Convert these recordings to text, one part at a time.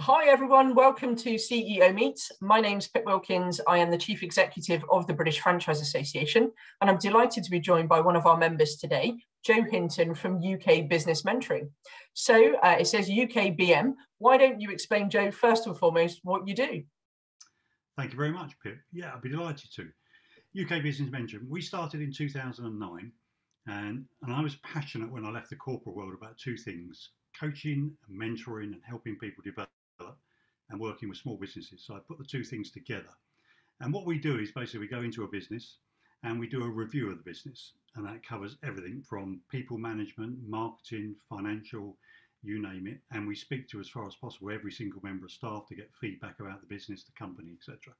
Hi everyone, welcome to CEO Meets. My name's Pip Wilkins. I am the Chief Executive of the British Franchise Association, and I'm delighted to be joined by one of our members today, Joe Hinton from UK Business Mentoring. So uh, it says UKBM. Why don't you explain, Joe, first and foremost, what you do? Thank you very much, Pip. Yeah, I'd be delighted to. UK Business Mentoring. We started in 2009, and, and I was passionate when I left the corporate world about two things coaching, and mentoring, and helping people develop and working with small businesses. So I put the two things together. And what we do is basically we go into a business and we do a review of the business. And that covers everything from people management, marketing, financial, you name it. And we speak to, as far as possible, every single member of staff to get feedback about the business, the company, etc.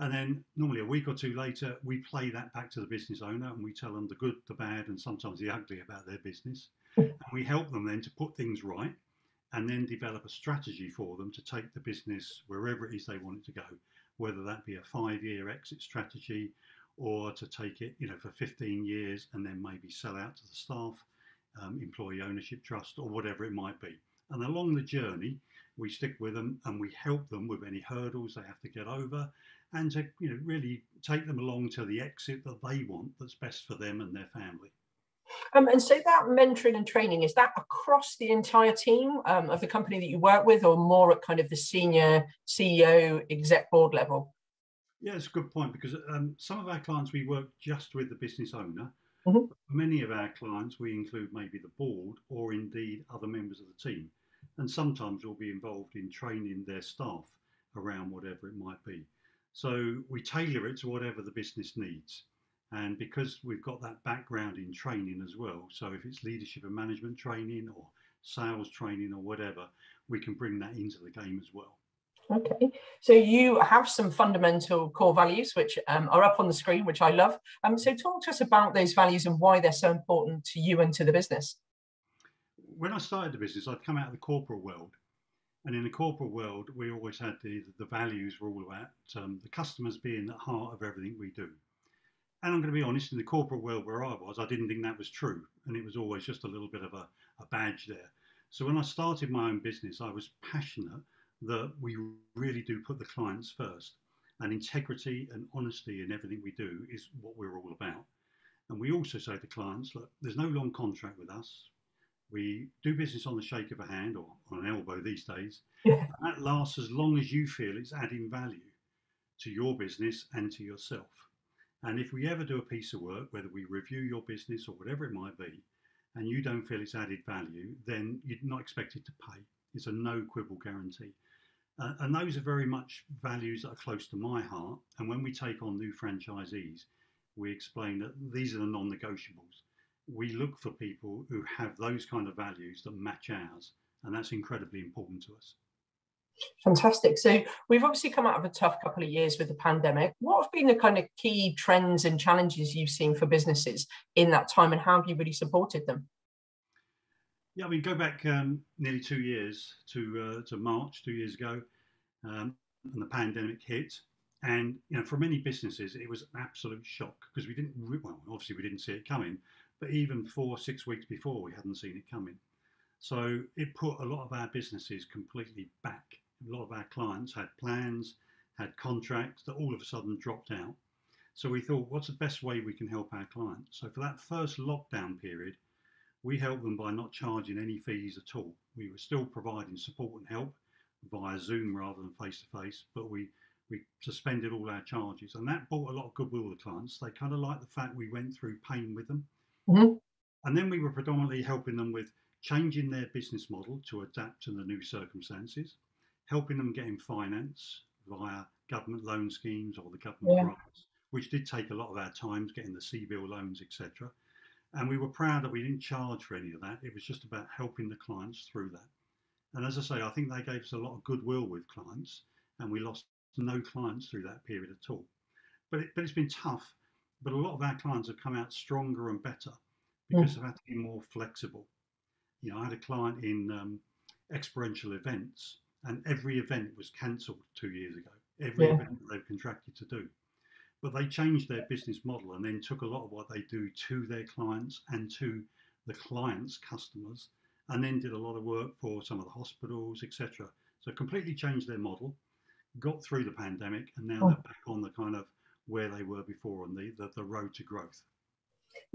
And then normally a week or two later, we play that back to the business owner and we tell them the good, the bad, and sometimes the ugly about their business. and we help them then to put things right and then develop a strategy for them to take the business wherever it is they want it to go, whether that be a five year exit strategy or to take it, you know, for 15 years and then maybe sell out to the staff, um, employee ownership trust, or whatever it might be. And along the journey, we stick with them and we help them with any hurdles they have to get over and to, you know, really take them along to the exit that they want that's best for them and their family. Um, and so that mentoring and training, is that across the entire team um, of the company that you work with or more at kind of the senior CEO exec board level? Yeah, it's a good point because um, some of our clients we work just with the business owner. Mm-hmm. Many of our clients we include maybe the board or indeed other members of the team. And sometimes we'll be involved in training their staff around whatever it might be. So we tailor it to whatever the business needs. And because we've got that background in training as well, so if it's leadership and management training or sales training or whatever, we can bring that into the game as well. Okay, so you have some fundamental core values which um, are up on the screen, which I love. Um, so talk to us about those values and why they're so important to you and to the business. When I started the business, I'd come out of the corporate world. And in the corporate world, we always had the, the values were all about um, the customers being the heart of everything we do. And I'm going to be honest, in the corporate world where I was, I didn't think that was true. And it was always just a little bit of a, a badge there. So when I started my own business, I was passionate that we really do put the clients first. And integrity and honesty in everything we do is what we're all about. And we also say to clients, look, there's no long contract with us. We do business on the shake of a hand or on an elbow these days. Yeah. that lasts as long as you feel it's adding value to your business and to yourself. And if we ever do a piece of work, whether we review your business or whatever it might be, and you don't feel it's added value, then you're not expected to pay. It's a no quibble guarantee. Uh, and those are very much values that are close to my heart. And when we take on new franchisees, we explain that these are the non negotiables. We look for people who have those kind of values that match ours. And that's incredibly important to us. Fantastic. So we've obviously come out of a tough couple of years with the pandemic. What have been the kind of key trends and challenges you've seen for businesses in that time, and how have you really supported them? Yeah, I mean, go back um, nearly two years to uh, to March two years ago, um, and the pandemic hit. And you know, for many businesses, it was an absolute shock because we didn't. Well, obviously, we didn't see it coming, but even four, six weeks before, we hadn't seen it coming. So it put a lot of our businesses completely back a lot of our clients had plans, had contracts that all of a sudden dropped out. So we thought, what's the best way we can help our clients? So for that first lockdown period, we helped them by not charging any fees at all. We were still providing support and help via Zoom rather than face to face, but we we suspended all our charges, and that brought a lot of goodwill with clients. They kind of liked the fact we went through pain with them, mm-hmm. and then we were predominantly helping them with changing their business model to adapt to the new circumstances helping them get in finance via government loan schemes or the government yeah. grants, which did take a lot of our time getting the CBIL loans, etc. And we were proud that we didn't charge for any of that. It was just about helping the clients through that. And as I say, I think they gave us a lot of goodwill with clients, and we lost no clients through that period at all. But, it, but it's been tough. But a lot of our clients have come out stronger and better because mm. they've had to be more flexible. You know, I had a client in um, experiential events and every event was cancelled two years ago. Every yeah. event they've contracted to do. But they changed their business model and then took a lot of what they do to their clients and to the clients' customers, and then did a lot of work for some of the hospitals, etc. So So completely changed their model, got through the pandemic, and now Oh. they're back on the kind of where they were before on the, the, the road to growth.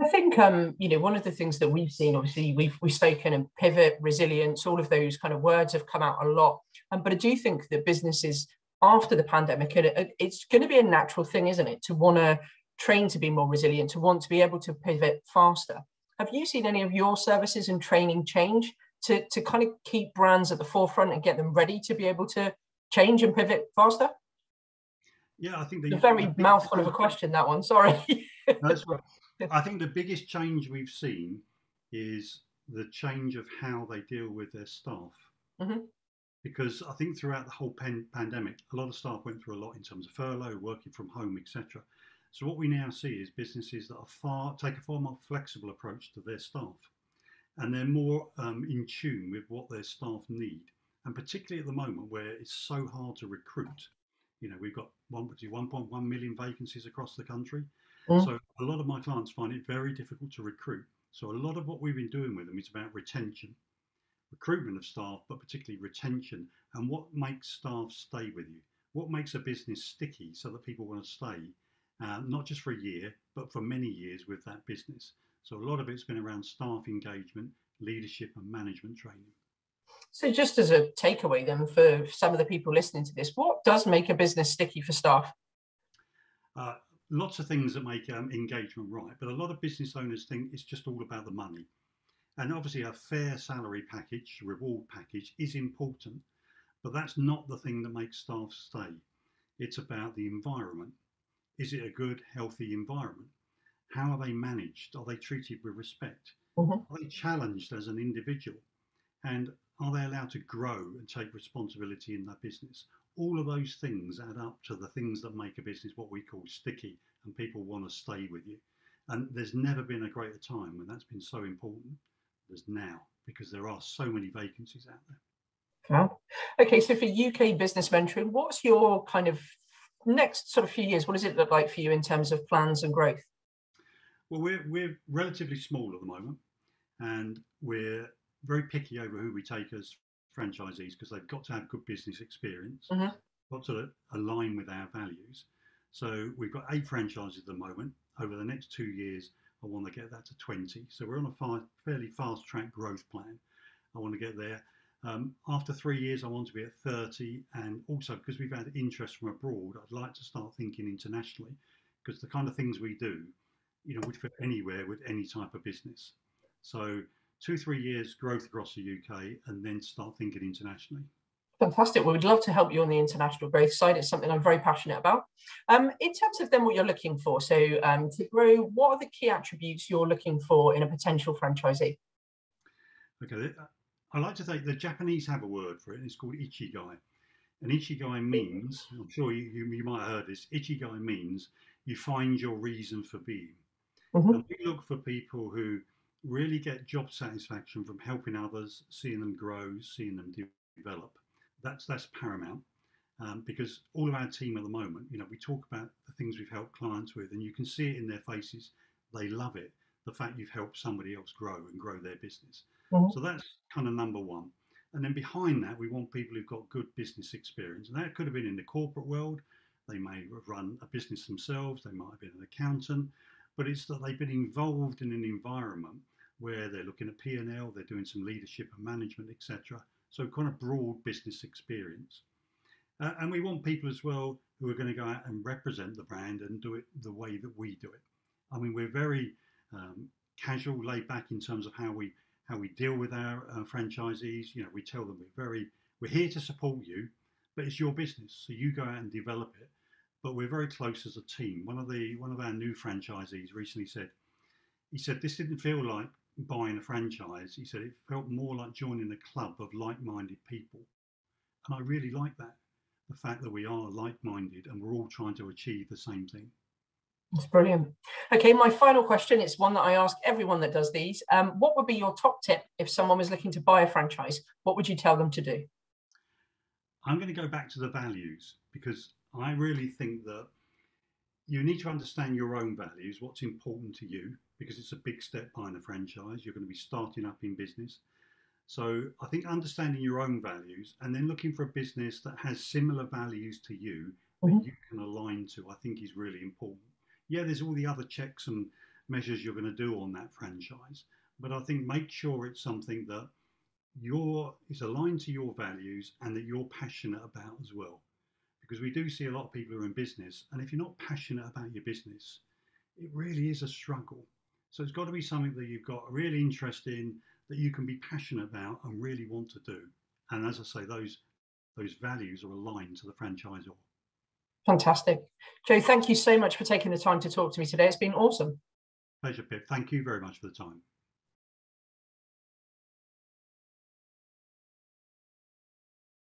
I think um, you know one of the things that we've seen, obviously, we've we've spoken and pivot, resilience, all of those kind of words have come out a lot. Um, but I do think that businesses after the pandemic, and it, it's going to be a natural thing, isn't it, to want to train to be more resilient, to want to be able to pivot faster. Have you seen any of your services and training change to to kind of keep brands at the forefront and get them ready to be able to change and pivot faster? Yeah, I think A the very mouthful of a question, that one. Sorry. That's right. I think the biggest change we've seen is the change of how they deal with their staff. Mhm. Because I think throughout the whole pan- pandemic, a lot of staff went through a lot in terms of furlough, working from home, etc. So what we now see is businesses that are far take a far more flexible approach to their staff, and they're more um, in tune with what their staff need. And particularly at the moment where it's so hard to recruit, you know, we've got 1.1 million vacancies across the country. Mm. So a lot of my clients find it very difficult to recruit. So a lot of what we've been doing with them is about retention, recruitment of staff, but particularly retention and what makes staff stay with you. What makes a business sticky so that people want to stay, uh, not just for a year, but for many years with that business. So a lot of it's been around staff engagement, leadership, and management training. So, just as a takeaway, then, for some of the people listening to this, what does make a business sticky for staff? Uh, lots of things that make um, engagement right, but a lot of business owners think it's just all about the money. And obviously, a fair salary package, reward package is important, but that's not the thing that makes staff stay. It's about the environment. Is it a good, healthy environment? How are they managed? Are they treated with respect? Mhm. Are they challenged as an individual? And are they allowed to grow and take responsibility in their business? All of those things add up to the things that make a business what we call sticky and people want to stay with you. And there's never been a greater time when that's been so important as now because there are so many vacancies out there. Wow. Okay, so for UK business mentoring, what's your kind of next sort of few years? What does it look like for you in terms of plans and growth? Well, we're, we're relatively small at the moment and we're very picky over who we take as franchisees because they've got to have good business experience, Mhm. got to align with our values. So we've got eight franchises at the moment. Over the next two years, I want to get that to 20. So we're on a fa- fairly fast track growth plan. I want to get there. Um, after three years, I want to be at 30. And also, because we've had interest from abroad, I'd like to start thinking internationally because the kind of things we do, you know, would fit anywhere with any type of business. So two, three years growth across the UK and then start thinking internationally. Fantastic. Well, we'd love to help you on the international growth side. It's something I'm very passionate about. Um, in terms of then what you're looking for, so um, to grow, what are the key attributes you're looking for in a potential franchisee? Okay, I like to think the Japanese have a word for it, and it's called ikigai. And ikigai means, I'm sure you, you, you might have heard this, ikigai means you find your reason for being. Mhm. And we look for people who really get job satisfaction from helping others, seeing them grow, seeing them develop. That's that's paramount. Um, because all of our team at the moment, you know, we talk about the things we've helped clients with, and you can see it in their faces. They love it. The fact you've helped somebody else grow and grow their business. Mhm. So that's kind of number one. And then behind that, we want people who've got good business experience. And that could have been in the corporate world. They may have run a business themselves. They might have been an accountant. But it's that they've been involved in an environment where they're looking at P&L, they're doing some leadership and management, etc. So kind of broad business experience. Uh, and we want people as well who are going to go out and represent the brand and do it the way that we do it. I mean, we're very um, casual, laid back in terms of how we how we deal with our uh, franchisees. You know, we tell them we're very we're here to support you, but it's your business, so you go out and develop it. But we're very close as a team. One of the one of our new franchisees recently said, he said this didn't feel like buying a franchise. He said it felt more like joining a club of like-minded people, and I really like that. The fact that we are like-minded and we're all trying to achieve the same thing. That's brilliant. Okay, my final question is one that I ask everyone that does these. Um, what would be your top tip if someone was looking to buy a franchise? What would you tell them to do? I'm going to go back to the values because I really think that you need to understand your own values, what's important to you, because it's a big step buying a franchise. You're going to be starting up in business. So I think understanding your own values and then looking for a business that has similar values to you that mm-hmm. you can align to, I think is really important. Yeah, there's all the other checks and measures you're going to do on that franchise, but I think make sure it's something that your is aligned to your values and that you're passionate about as well. Because we do see a lot of people who are in business, and if you're not passionate about your business, it really is a struggle. So it's got to be something that you've got a real interest in, that you can be passionate about and really want to do. And as I say, those those values are aligned to the franchisor. Fantastic. Joe, thank you so much for taking the time to talk to me today. It's been awesome. Pleasure, Pip. Thank you very much for the time.